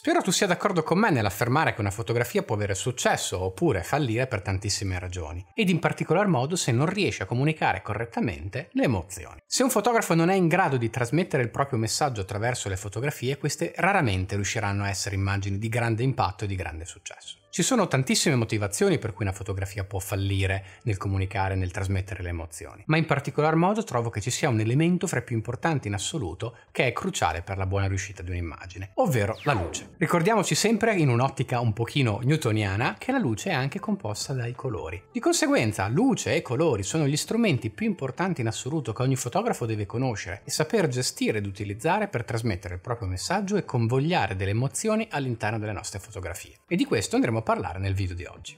Spero tu sia d'accordo con me nell'affermare che una fotografia può avere successo oppure fallire per tantissime ragioni, ed in particolar modo se non riesce a comunicare correttamente le emozioni. Se un fotografo non è in grado di trasmettere il proprio messaggio attraverso le fotografie, queste raramente riusciranno a essere immagini di grande impatto e di grande successo. Ci sono tantissime motivazioni per cui una fotografia può fallire nel comunicare, nel trasmettere le emozioni, ma in particolar modo trovo che ci sia un elemento fra i più importanti in assoluto che è cruciale per la buona riuscita di un'immagine, ovvero la luce. Ricordiamoci sempre in un'ottica un pochino newtoniana che la luce è anche composta dai colori. Di conseguenza, luce e colori sono gli strumenti più importanti in assoluto che ogni fotografo deve conoscere e saper gestire ed utilizzare per trasmettere il proprio messaggio e convogliare delle emozioni all'interno delle nostre fotografie. E di questo andremo a parlare nel video di oggi.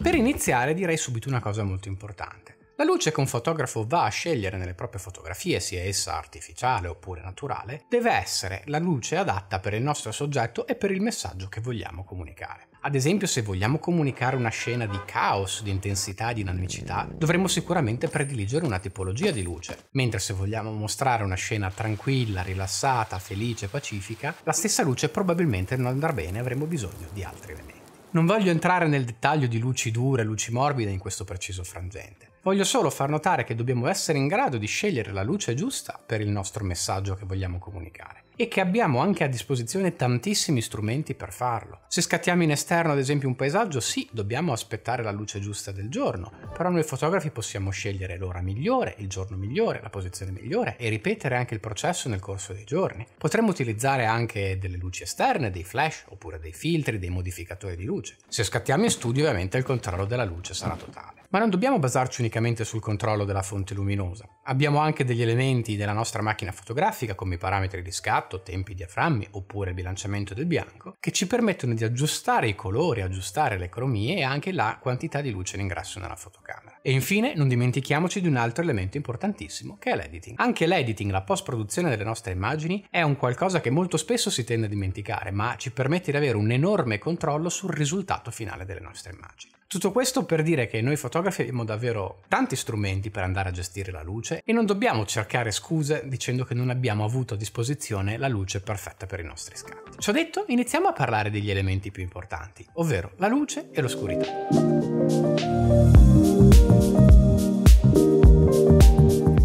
Per iniziare direi subito una cosa molto importante. La luce che un fotografo va a scegliere nelle proprie fotografie, sia essa artificiale oppure naturale, deve essere la luce adatta per il nostro soggetto e per il messaggio che vogliamo comunicare. Ad esempio, se vogliamo comunicare una scena di caos, di intensità e dinamicità, dovremmo sicuramente prediligere una tipologia di luce, mentre se vogliamo mostrare una scena tranquilla, rilassata, felice, pacifica, la stessa luce probabilmente non andrà bene e avremo bisogno di altri elementi. Non voglio entrare nel dettaglio di luci dure e luci morbide in questo preciso frangente. Voglio solo far notare che dobbiamo essere in grado di scegliere la luce giusta per il nostro messaggio che vogliamo comunicare e che abbiamo anche a disposizione tantissimi strumenti per farlo. Se scattiamo in esterno ad esempio un paesaggio, sì, dobbiamo aspettare la luce giusta del giorno, però noi fotografi possiamo scegliere l'ora migliore, il giorno migliore, la posizione migliore e ripetere anche il processo nel corso dei giorni. Potremmo utilizzare anche delle luci esterne, dei flash oppure dei filtri, dei modificatori di luce. Se scattiamo in studio ovviamente il controllo della luce sarà totale. Ma non dobbiamo basarci unicamente sul controllo della fonte luminosa. Abbiamo anche degli elementi della nostra macchina fotografica come i parametri di scatto, tempi diaframmi oppure il bilanciamento del bianco che ci permettono di aggiustare i colori, aggiustare le cromie e anche la quantità di luce in ingresso nella fotocamera. E infine non dimentichiamoci di un altro elemento importantissimo che è l'editing. Anche l'editing, la post-produzione delle nostre immagini è un qualcosa che molto spesso si tende a dimenticare ma ci permette di avere un enorme controllo sul risultato finale delle nostre immagini. Tutto questo per dire che noi fotografi abbiamo davvero tanti strumenti per andare a gestire la luce e non dobbiamo cercare scuse dicendo che non abbiamo avuto a disposizione la luce perfetta per i nostri scatti. Ciò detto, iniziamo a parlare degli elementi più importanti, ovvero la luce e l'oscurità.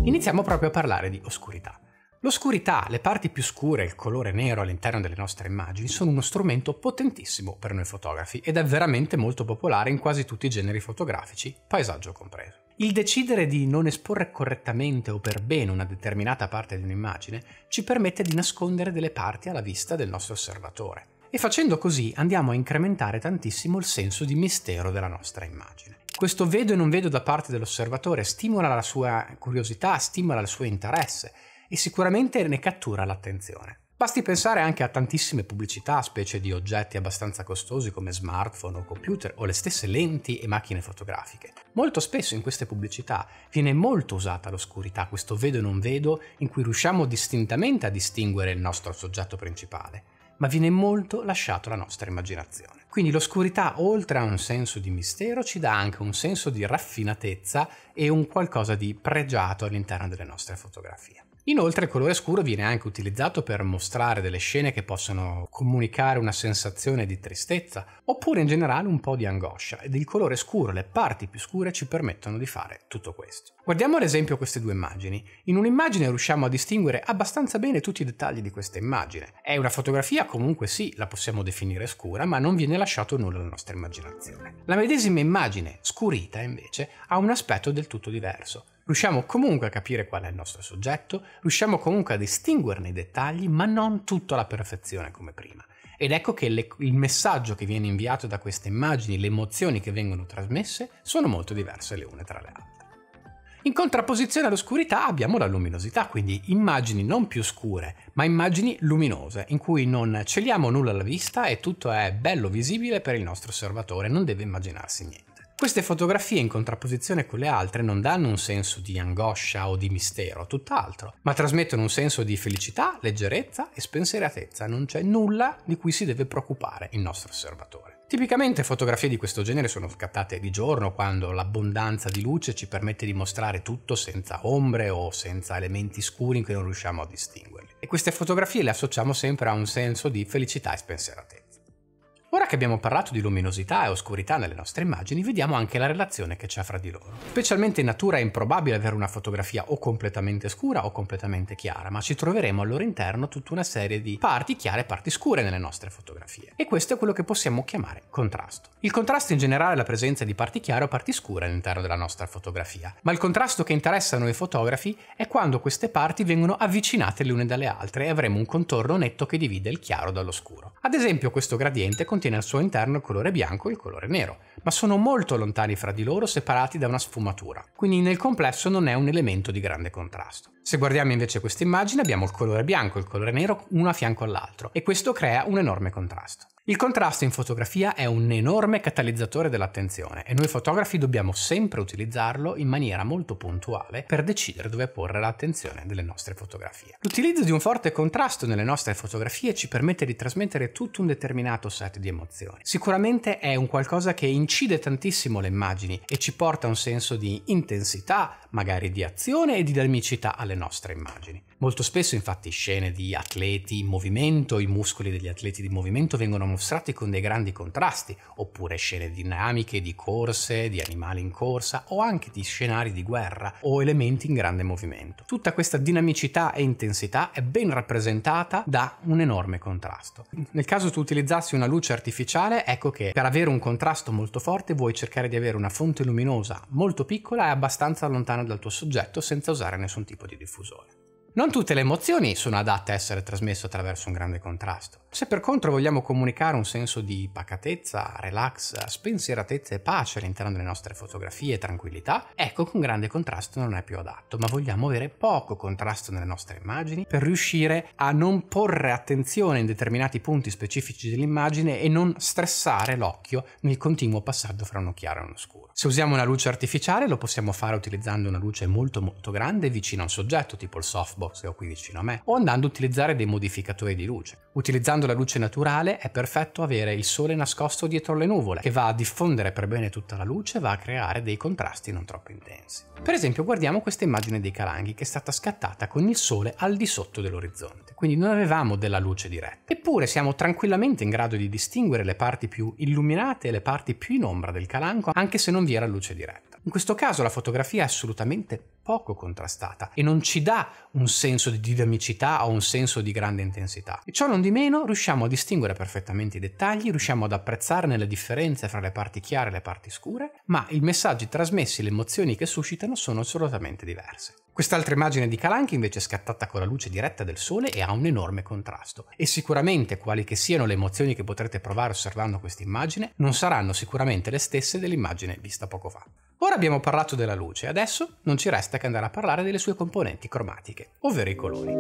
Iniziamo proprio a parlare di oscurità. L'oscurità, le parti più scure, il colore nero all'interno delle nostre immagini sono uno strumento potentissimo per noi fotografi ed è veramente molto popolare in quasi tutti i generi fotografici, paesaggio compreso. Il decidere di non esporre correttamente o per bene una determinata parte di un'immagine ci permette di nascondere delle parti alla vista del nostro osservatore e facendo così andiamo a incrementare tantissimo il senso di mistero della nostra immagine. Questo vedo e non vedo da parte dell'osservatore stimola la sua curiosità, stimola il suo interesse e sicuramente ne cattura l'attenzione. Basti pensare anche a tantissime pubblicità, specie di oggetti abbastanza costosi come smartphone o computer o le stesse lenti e macchine fotografiche. Molto spesso in queste pubblicità viene molto usata l'oscurità, questo vedo e non vedo, in cui riusciamo distintamente a distinguere il nostro soggetto principale, ma viene molto lasciato alla nostra immaginazione. Quindi l'oscurità, oltre a un senso di mistero, ci dà anche un senso di raffinatezza e un qualcosa di pregiato all'interno delle nostre fotografie. Inoltre il colore scuro viene anche utilizzato per mostrare delle scene che possono comunicare una sensazione di tristezza oppure in generale un po' di angoscia ed il colore scuro, le parti più scure ci permettono di fare tutto questo. Guardiamo ad esempio queste due immagini. In un'immagine riusciamo a distinguere abbastanza bene tutti i dettagli di questa immagine. È una fotografia comunque sì, la possiamo definire scura, ma non viene lasciato nulla alla nostra immaginazione. La medesima immagine scurita invece ha un aspetto del tutto diverso riusciamo comunque a capire qual è il nostro soggetto, riusciamo comunque a distinguerne i dettagli, ma non tutto alla perfezione come prima. Ed ecco che le, il messaggio che viene inviato da queste immagini, le emozioni che vengono trasmesse, sono molto diverse le une tra le altre. In contrapposizione all'oscurità abbiamo la luminosità, quindi immagini non più scure, ma immagini luminose, in cui non celiamo nulla alla vista e tutto è bello visibile per il nostro osservatore, non deve immaginarsi niente. Queste fotografie in contrapposizione con le altre non danno un senso di angoscia o di mistero, tutt'altro, ma trasmettono un senso di felicità, leggerezza e spensieratezza, non c'è nulla di cui si deve preoccupare il nostro osservatore. Tipicamente fotografie di questo genere sono scattate di giorno quando l'abbondanza di luce ci permette di mostrare tutto senza ombre o senza elementi scuri che non riusciamo a distinguerli. E queste fotografie le associamo sempre a un senso di felicità e spensieratezza. Che abbiamo parlato di luminosità e oscurità nelle nostre immagini, vediamo anche la relazione che c'è fra di loro. Specialmente in natura è improbabile avere una fotografia o completamente scura o completamente chiara, ma ci troveremo al loro interno tutta una serie di parti chiare e parti scure nelle nostre fotografie. E questo è quello che possiamo chiamare contrasto. Il contrasto in generale è la presenza di parti chiare o parti scure all'interno della nostra fotografia, ma il contrasto che interessa a noi fotografi è quando queste parti vengono avvicinate le une dalle altre e avremo un contorno netto che divide il chiaro dallo scuro. Ad esempio questo gradiente contiene al suo interno il colore bianco e il colore nero, ma sono molto lontani fra di loro separati da una sfumatura, quindi nel complesso non è un elemento di grande contrasto. Se guardiamo invece questa immagine abbiamo il colore bianco e il colore nero uno a fianco all'altro e questo crea un enorme contrasto. Il contrasto in fotografia è un enorme catalizzatore dell'attenzione e noi fotografi dobbiamo sempre utilizzarlo in maniera molto puntuale per decidere dove porre l'attenzione delle nostre fotografie. L'utilizzo di un forte contrasto nelle nostre fotografie ci permette di trasmettere tutto un determinato set di emozioni. Sicuramente è un qualcosa che incide tantissimo le immagini e ci porta un senso di intensità, magari di azione e di dinamicità alle nostre immagini. Molto spesso infatti scene di atleti in movimento, i muscoli degli atleti di movimento vengono mostrati con dei grandi contrasti, oppure scene dinamiche di corse, di animali in corsa o anche di scenari di guerra o elementi in grande movimento. Tutta questa dinamicità e intensità è ben rappresentata da un enorme contrasto. Nel caso tu utilizzassi una luce artificiale, ecco che per avere un contrasto molto forte vuoi cercare di avere una fonte luminosa molto piccola e abbastanza lontana dal tuo soggetto senza usare nessun tipo di diffusore. Non tutte le emozioni sono adatte a essere trasmesse attraverso un grande contrasto. Se per contro vogliamo comunicare un senso di pacatezza, relax, spensieratezza e pace all'interno delle nostre fotografie e tranquillità, ecco che un grande contrasto non è più adatto, ma vogliamo avere poco contrasto nelle nostre immagini per riuscire a non porre attenzione in determinati punti specifici dell'immagine e non stressare l'occhio nel continuo passaggio fra uno chiaro e uno scuro. Se usiamo una luce artificiale lo possiamo fare utilizzando una luce molto molto grande vicino a un soggetto, tipo il softbox che ho qui vicino a me, o andando a utilizzare dei modificatori di luce. Utilizzando la luce naturale è perfetto avere il sole nascosto dietro le nuvole, che va a diffondere per bene tutta la luce e va a creare dei contrasti non troppo intensi. Per esempio guardiamo questa immagine dei calanghi che è stata scattata con il sole al di sotto dell'orizzonte, quindi non avevamo della luce diretta. Eppure siamo tranquillamente in grado di distinguere le parti più illuminate e le parti più in ombra del calanco anche se non vi era luce diretta. In questo caso la fotografia è assolutamente poco contrastata e non ci dà un senso di dinamicità o un senso di grande intensità. E ciò non di meno riusciamo a distinguere perfettamente i dettagli, riusciamo ad apprezzarne le differenze fra le parti chiare e le parti scure, ma i messaggi trasmessi, le emozioni che suscitano sono assolutamente diverse. Quest'altra immagine di Calanchi invece è scattata con la luce diretta del sole e ha un enorme contrasto. E sicuramente quali che siano le emozioni che potrete provare osservando questa immagine non saranno sicuramente le stesse dell'immagine vista poco fa. Ora abbiamo parlato della luce, adesso non ci resta che andare a parlare delle sue componenti cromatiche, ovvero i colori.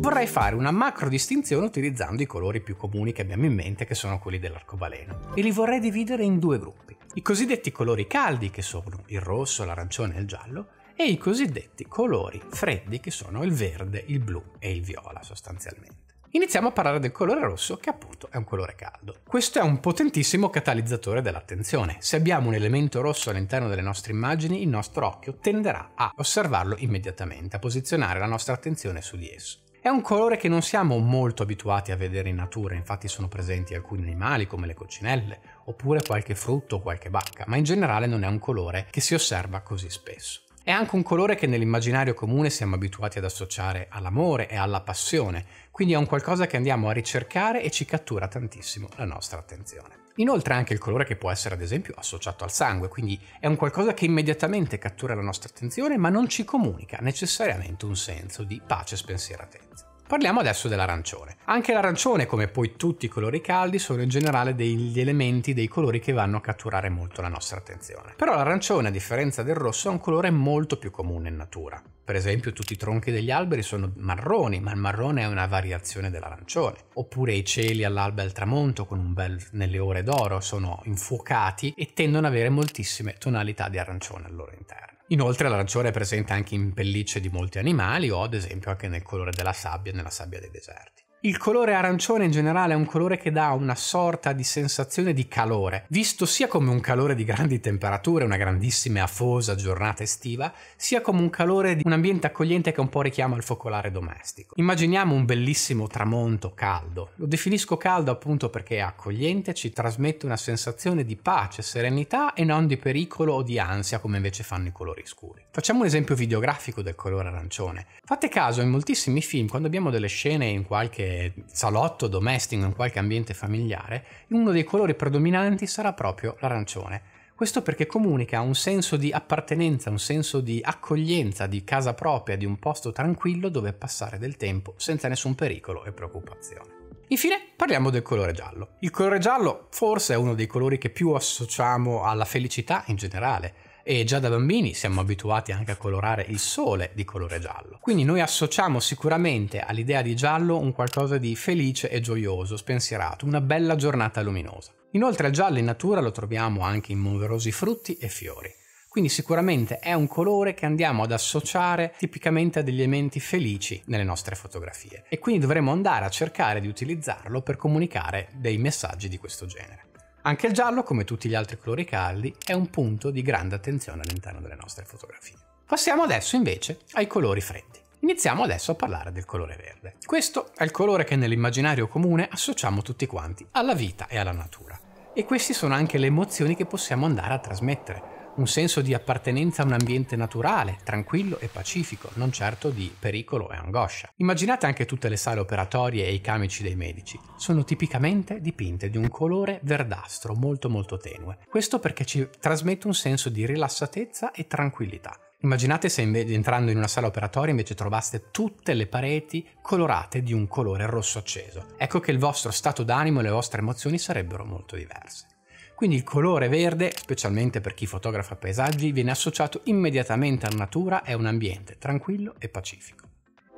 Vorrei fare una macro distinzione utilizzando i colori più comuni che abbiamo in mente, che sono quelli dell'arcobaleno, e li vorrei dividere in due gruppi. I cosiddetti colori caldi, che sono il rosso, l'arancione e il giallo, e i cosiddetti colori freddi, che sono il verde, il blu e il viola sostanzialmente. Iniziamo a parlare del colore rosso, che appunto è un colore caldo. Questo è un potentissimo catalizzatore dell'attenzione. Se abbiamo un elemento rosso all'interno delle nostre immagini, il nostro occhio tenderà a osservarlo immediatamente, a posizionare la nostra attenzione su di esso. È un colore che non siamo molto abituati a vedere in natura, infatti sono presenti alcuni animali come le coccinelle, oppure qualche frutto o qualche bacca, ma in generale non è un colore che si osserva così spesso. È anche un colore che nell'immaginario comune siamo abituati ad associare all'amore e alla passione, quindi è un qualcosa che andiamo a ricercare e ci cattura tantissimo la nostra attenzione. Inoltre anche il colore che può essere ad esempio associato al sangue, quindi è un qualcosa che immediatamente cattura la nostra attenzione ma non ci comunica necessariamente un senso di pace e spensieratezza. Parliamo adesso dell'arancione. Anche l'arancione, come poi tutti i colori caldi, sono in generale degli elementi, dei colori che vanno a catturare molto la nostra attenzione. Però l'arancione, a differenza del rosso, ha un colore molto più comune in natura. Per esempio tutti i tronchi degli alberi sono marroni, ma il marrone è una variazione dell'arancione. Oppure i cieli all'alba e al tramonto con un bel nelle ore d'oro sono infuocati e tendono ad avere moltissime tonalità di arancione al loro interno. Inoltre l'arancione è presente anche in pellicce di molti animali o ad esempio anche nel colore della sabbia nella sabbia dei deserti. Il colore arancione in generale è un colore che dà una sorta di sensazione di calore, visto sia come un calore di grandi temperature, una grandissima e afosa giornata estiva, sia come un calore di un ambiente accogliente che un po' richiama il focolare domestico. Immaginiamo un bellissimo tramonto caldo. Lo definisco caldo appunto perché è accogliente, ci trasmette una sensazione di pace, serenità e non di pericolo o di ansia come invece fanno i colori scuri. Facciamo un esempio videografico del colore arancione. Fate caso, in moltissimi film, quando abbiamo delle scene in qualche salotto domestico, in qualche ambiente familiare, uno dei colori predominanti sarà proprio l'arancione. Questo perché comunica un senso di appartenenza, un senso di accoglienza, di casa propria, di un posto tranquillo dove passare del tempo senza nessun pericolo e preoccupazione. Infine parliamo del colore giallo. Il colore giallo forse è uno dei colori che più associamo alla felicità in generale e già da bambini siamo abituati anche a colorare il sole di colore giallo. Quindi noi associamo sicuramente all'idea di giallo un qualcosa di felice e gioioso, spensierato, una bella giornata luminosa. Inoltre il giallo in natura lo troviamo anche in numerosi frutti e fiori. Quindi sicuramente è un colore che andiamo ad associare tipicamente a degli elementi felici nelle nostre fotografie e quindi dovremo andare a cercare di utilizzarlo per comunicare dei messaggi di questo genere. Anche il giallo, come tutti gli altri colori caldi, è un punto di grande attenzione all'interno delle nostre fotografie. Passiamo adesso invece ai colori freddi. Iniziamo adesso a parlare del colore verde. Questo è il colore che nell'immaginario comune associamo tutti quanti alla vita e alla natura. E queste sono anche le emozioni che possiamo andare a trasmettere un senso di appartenenza a un ambiente naturale, tranquillo e pacifico, non certo di pericolo e angoscia. Immaginate anche tutte le sale operatorie e i camici dei medici. Sono tipicamente dipinte di un colore verdastro molto molto tenue. Questo perché ci trasmette un senso di rilassatezza e tranquillità. Immaginate se invece, entrando in una sala operatoria invece trovaste tutte le pareti colorate di un colore rosso acceso. Ecco che il vostro stato d'animo e le vostre emozioni sarebbero molto diverse. Quindi il colore verde, specialmente per chi fotografa paesaggi, viene associato immediatamente alla natura e a un ambiente tranquillo e pacifico.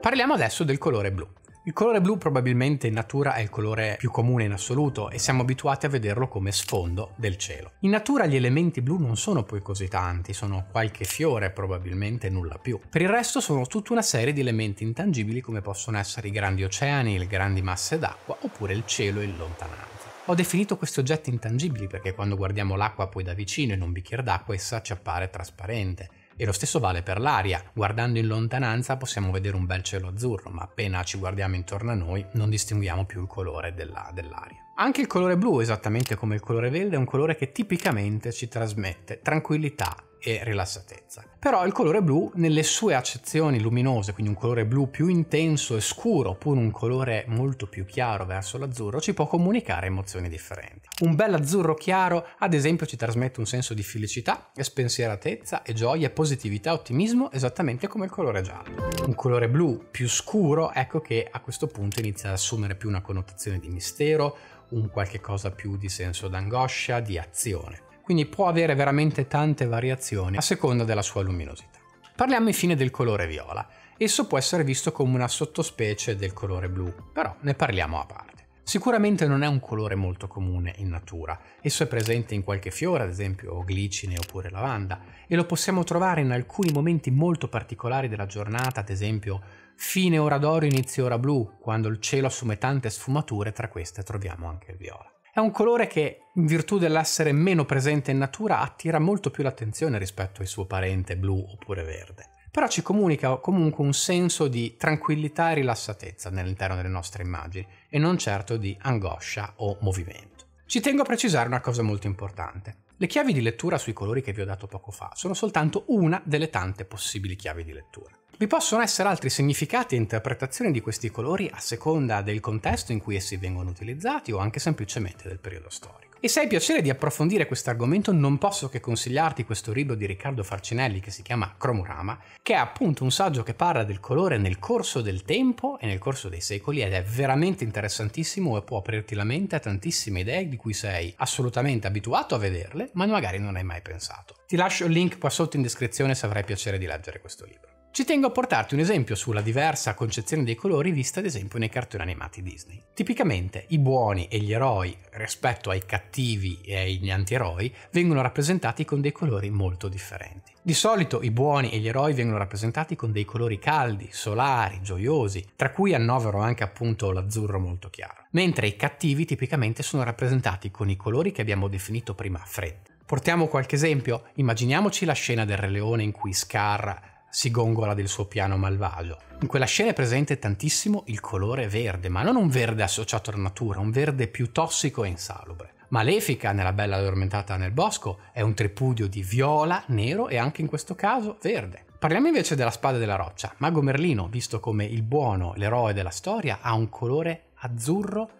Parliamo adesso del colore blu. Il colore blu probabilmente in natura è il colore più comune in assoluto e siamo abituati a vederlo come sfondo del cielo. In natura gli elementi blu non sono poi così tanti, sono qualche fiore, probabilmente nulla più. Per il resto sono tutta una serie di elementi intangibili come possono essere i grandi oceani, le grandi masse d'acqua oppure il cielo in lontananza. Ho definito questi oggetti intangibili perché quando guardiamo l'acqua poi da vicino in un bicchiere d'acqua essa ci appare trasparente. E lo stesso vale per l'aria. Guardando in lontananza possiamo vedere un bel cielo azzurro, ma appena ci guardiamo intorno a noi non distinguiamo più il colore della, dell'aria. Anche il colore blu, esattamente come il colore verde, è un colore che tipicamente ci trasmette tranquillità e rilassatezza. Però il colore blu, nelle sue accezioni luminose, quindi un colore blu più intenso e scuro, oppure un colore molto più chiaro verso l'azzurro, ci può comunicare emozioni differenti. Un bel azzurro chiaro, ad esempio, ci trasmette un senso di felicità, spensieratezza e gioia, positività, ottimismo, esattamente come il colore giallo. Un colore blu più scuro, ecco che a questo punto inizia ad assumere più una connotazione di mistero, un qualche cosa più di senso d'angoscia, di azione quindi può avere veramente tante variazioni a seconda della sua luminosità. Parliamo infine del colore viola. Esso può essere visto come una sottospecie del colore blu, però ne parliamo a parte. Sicuramente non è un colore molto comune in natura, esso è presente in qualche fiore, ad esempio glicine oppure lavanda, e lo possiamo trovare in alcuni momenti molto particolari della giornata, ad esempio fine ora d'oro, inizio ora blu, quando il cielo assume tante sfumature, tra queste troviamo anche il viola. È un colore che, in virtù dell'essere meno presente in natura, attira molto più l'attenzione rispetto al suo parente blu oppure verde. Però ci comunica comunque un senso di tranquillità e rilassatezza all'interno delle nostre immagini e non certo di angoscia o movimento. Ci tengo a precisare una cosa molto importante. Le chiavi di lettura sui colori che vi ho dato poco fa sono soltanto una delle tante possibili chiavi di lettura. Vi possono essere altri significati e interpretazioni di questi colori a seconda del contesto in cui essi vengono utilizzati o anche semplicemente del periodo storico. E se hai piacere di approfondire questo argomento non posso che consigliarti questo libro di Riccardo Farcinelli che si chiama Cromorama, che è appunto un saggio che parla del colore nel corso del tempo e nel corso dei secoli ed è veramente interessantissimo e può aprirti la mente a tantissime idee di cui sei assolutamente abituato a vederle, ma magari non hai mai pensato. Ti lascio il link qua sotto in descrizione se avrai piacere di leggere questo libro. Ci tengo a portarti un esempio sulla diversa concezione dei colori vista ad esempio nei cartoni animati Disney. Tipicamente i buoni e gli eroi rispetto ai cattivi e agli antieroi vengono rappresentati con dei colori molto differenti. Di solito i buoni e gli eroi vengono rappresentati con dei colori caldi, solari, gioiosi, tra cui annovero anche appunto l'azzurro molto chiaro, mentre i cattivi tipicamente sono rappresentati con i colori che abbiamo definito prima freddi. Portiamo qualche esempio? Immaginiamoci la scena del Re Leone in cui Scar si gongola del suo piano malvagio. In quella scena è presente tantissimo il colore verde, ma non un verde associato alla natura, un verde più tossico e insalubre. Malefica, nella Bella addormentata nel bosco, è un tripudio di viola, nero e anche in questo caso verde. Parliamo invece della spada della roccia. Mago Merlino, visto come il buono, l'eroe della storia, ha un colore azzurro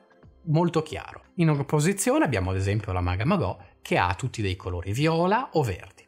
molto chiaro. In opposizione abbiamo ad esempio la maga Magò che ha tutti dei colori viola o verdi.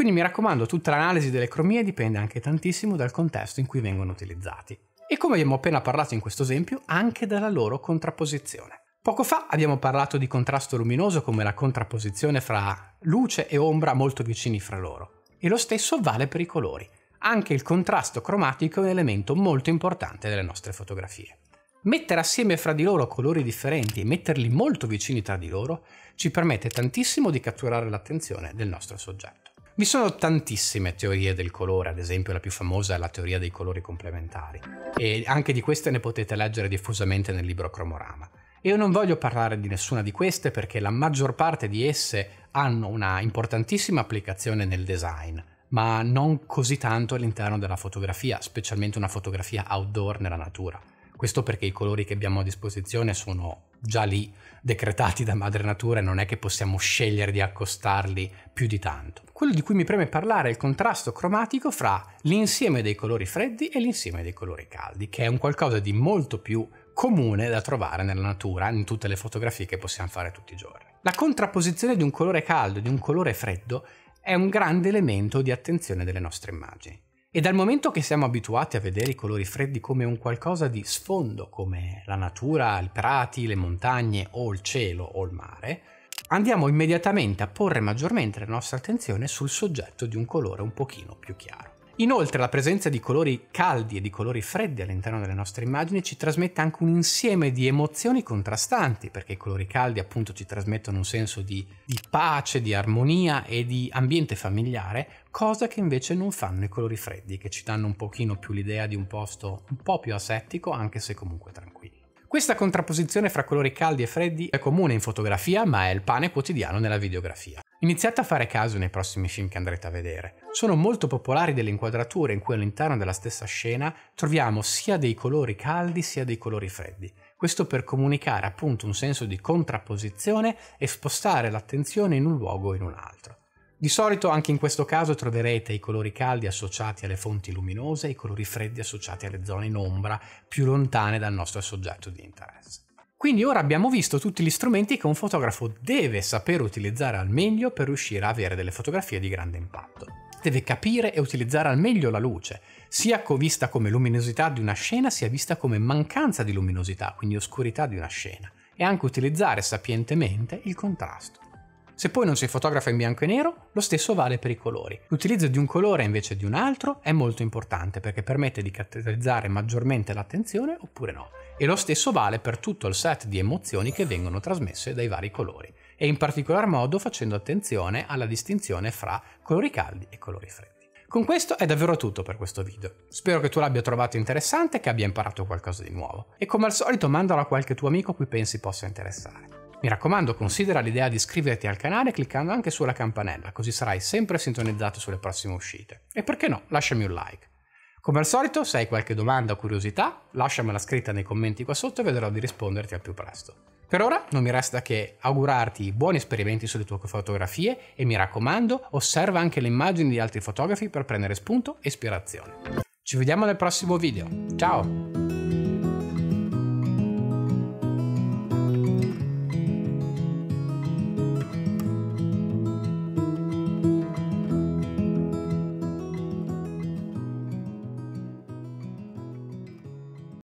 Quindi mi raccomando, tutta l'analisi delle cromie dipende anche tantissimo dal contesto in cui vengono utilizzati. E come abbiamo appena parlato in questo esempio, anche dalla loro contrapposizione. Poco fa abbiamo parlato di contrasto luminoso come la contrapposizione fra luce e ombra molto vicini fra loro. E lo stesso vale per i colori. Anche il contrasto cromatico è un elemento molto importante delle nostre fotografie. Mettere assieme fra di loro colori differenti e metterli molto vicini tra di loro ci permette tantissimo di catturare l'attenzione del nostro soggetto. Vi sono tantissime teorie del colore, ad esempio la più famosa è la teoria dei colori complementari, e anche di queste ne potete leggere diffusamente nel libro Cromorama. Io non voglio parlare di nessuna di queste perché la maggior parte di esse hanno una importantissima applicazione nel design, ma non così tanto all'interno della fotografia, specialmente una fotografia outdoor nella natura. Questo perché i colori che abbiamo a disposizione sono già lì, decretati da madre natura e non è che possiamo scegliere di accostarli più di tanto. Quello di cui mi preme parlare è il contrasto cromatico fra l'insieme dei colori freddi e l'insieme dei colori caldi, che è un qualcosa di molto più comune da trovare nella natura, in tutte le fotografie che possiamo fare tutti i giorni. La contrapposizione di un colore caldo e di un colore freddo è un grande elemento di attenzione delle nostre immagini. E dal momento che siamo abituati a vedere i colori freddi come un qualcosa di sfondo, come la natura, i prati, le montagne o il cielo o il mare, andiamo immediatamente a porre maggiormente la nostra attenzione sul soggetto di un colore un pochino più chiaro. Inoltre la presenza di colori caldi e di colori freddi all'interno delle nostre immagini ci trasmette anche un insieme di emozioni contrastanti, perché i colori caldi appunto ci trasmettono un senso di, di pace, di armonia e di ambiente familiare, cosa che invece non fanno i colori freddi, che ci danno un pochino più l'idea di un posto un po' più asettico, anche se comunque tranquillo. Questa contrapposizione fra colori caldi e freddi è comune in fotografia, ma è il pane quotidiano nella videografia. Iniziate a fare caso nei prossimi film che andrete a vedere. Sono molto popolari delle inquadrature in cui all'interno della stessa scena troviamo sia dei colori caldi sia dei colori freddi. Questo per comunicare appunto un senso di contrapposizione e spostare l'attenzione in un luogo o in un altro. Di solito anche in questo caso troverete i colori caldi associati alle fonti luminose e i colori freddi associati alle zone in ombra più lontane dal nostro soggetto di interesse. Quindi ora abbiamo visto tutti gli strumenti che un fotografo deve sapere utilizzare al meglio per riuscire a avere delle fotografie di grande impatto. Deve capire e utilizzare al meglio la luce, sia vista come luminosità di una scena, sia vista come mancanza di luminosità, quindi oscurità di una scena, e anche utilizzare sapientemente il contrasto. Se poi non si fotografa in bianco e nero, lo stesso vale per i colori. L'utilizzo di un colore invece di un altro è molto importante perché permette di catalizzare maggiormente l'attenzione oppure no. E lo stesso vale per tutto il set di emozioni che vengono trasmesse dai vari colori e in particolar modo facendo attenzione alla distinzione fra colori caldi e colori freddi. Con questo è davvero tutto per questo video. Spero che tu l'abbia trovato interessante e che abbia imparato qualcosa di nuovo. E come al solito mandalo a qualche tuo amico a cui pensi possa interessare. Mi raccomando, considera l'idea di iscriverti al canale cliccando anche sulla campanella, così sarai sempre sintonizzato sulle prossime uscite. E perché no, lasciami un like. Come al solito, se hai qualche domanda o curiosità, lasciamela scritta nei commenti qua sotto e vedrò di risponderti al più presto. Per ora non mi resta che augurarti buoni esperimenti sulle tue fotografie e mi raccomando, osserva anche le immagini di altri fotografi per prendere spunto e ispirazione. Ci vediamo nel prossimo video. Ciao!